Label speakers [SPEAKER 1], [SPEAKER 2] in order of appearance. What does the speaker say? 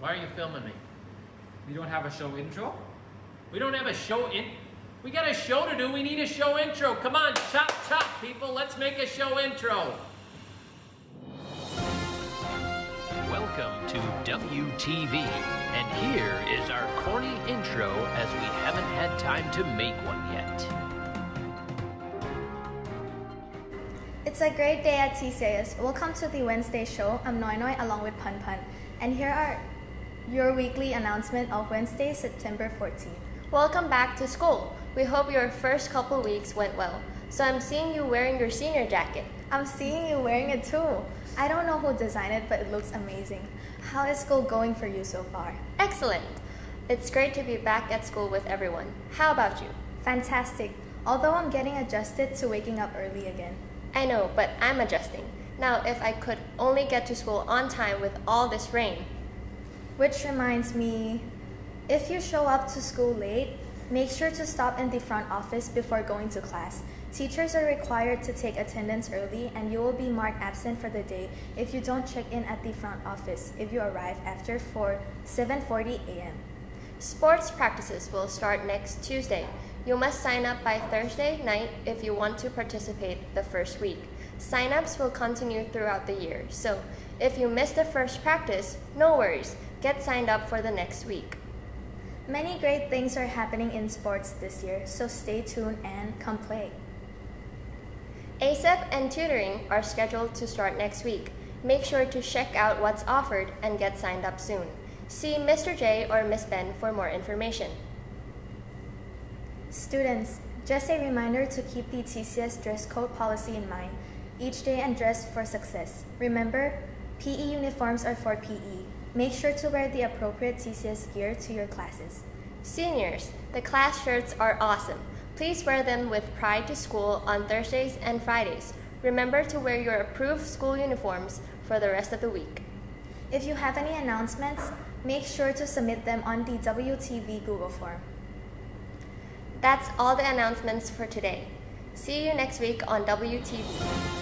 [SPEAKER 1] Why are you filming me?
[SPEAKER 2] We don't have a show intro?
[SPEAKER 1] We don't have a show in. We got a show to do. We need a show intro. Come on, chop chop, people. Let's make a show intro. Welcome to WTV, and here is our corny intro as we haven't had time to make one yet.
[SPEAKER 3] It's a great day at TCS. Welcome to the Wednesday show. I'm Noi Noi along with Pun Pun. And here are your weekly announcement of Wednesday, September 14th.
[SPEAKER 4] Welcome back to school. We hope your first couple weeks went well. So I'm seeing you wearing your senior jacket.
[SPEAKER 3] I'm seeing you wearing it too. I don't know who designed it, but it looks amazing. How is school going for you so far?
[SPEAKER 4] Excellent. It's great to be back at school with everyone. How about you?
[SPEAKER 3] Fantastic. Although I'm getting adjusted to waking up early again.
[SPEAKER 4] I know, but I'm adjusting. Now, if I could only get to school on time with all this rain.
[SPEAKER 3] Which reminds me, if you show up to school late, make sure to stop in the front office before going to class. Teachers are required to take attendance early and you will be marked absent for the day if you don't check in at the front office if you arrive after 4 7:40 a.m.
[SPEAKER 4] Sports practices will start next Tuesday. You must sign up by Thursday night if you want to participate the first week. Sign-ups will continue throughout the year, so if you miss the first practice, no worries. Get signed up for the next week.
[SPEAKER 3] Many great things are happening in sports this year, so stay tuned and come play.
[SPEAKER 4] ASEP and tutoring are scheduled to start next week. Make sure to check out what's offered and get signed up soon. See Mr. J or Miss Ben for more information.
[SPEAKER 3] Students, just a reminder to keep the TCS dress code policy in mind. Each day and dress for success. Remember, PE uniforms are for PE. Make sure to wear the appropriate TCS gear to your classes.
[SPEAKER 4] Seniors, the class shirts are awesome. Please wear them with pride to school on Thursdays and Fridays. Remember to wear your approved school uniforms for the rest of the week.
[SPEAKER 3] If you have any announcements, make sure to submit them on the WTV Google form.
[SPEAKER 4] That's all the announcements for today. See you next week on WTV.